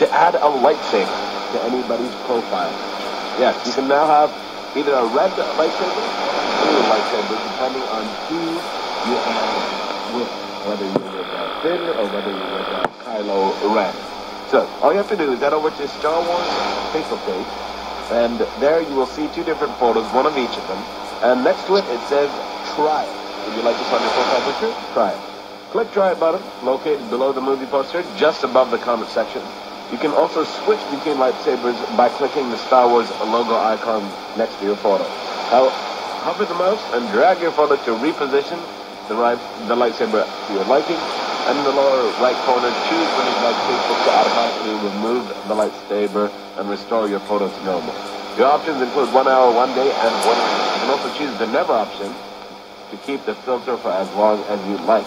to add a lightsaber to anybody's profile. Yes, you can now have either a red lightsaber or a blue lightsaber, depending on who you are with, whether you're with Finn or whether you're with Kylo Ren. So, all you have to do is head over to Star Wars Facebook page, and there you will see two different photos, one of each of them, and next to it, it says Try It. Would you like this on your profile picture? Try it. Click Try It button, located below the movie poster, just above the comment section. You can also switch between lightsabers by clicking the Star Wars logo icon next to your photo. Now, hover the mouse and drag your photo to reposition the, right, the lightsaber to your liking, and in the lower right corner, choose when you'd like Facebook to automatically remove the lightsaber and restore your photo to normal. Your options include one hour, one day, and one week. You can also choose the never option to keep the filter for as long as you like.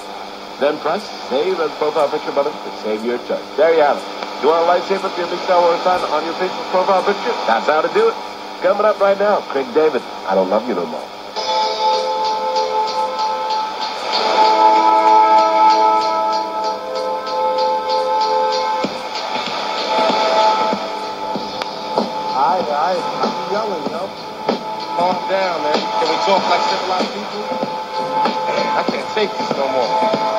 Then press Save as Profile Picture button to save your choice. There you have it. You want a lightsaber for your big Star Wars fan on your Facebook profile picture? That's how to do it. Coming up right now, Craig David, I Don't Love You No More. All right, all right. I'm yelling, yo. Calm down, man. Can we talk like civilized people? I can't take this no more.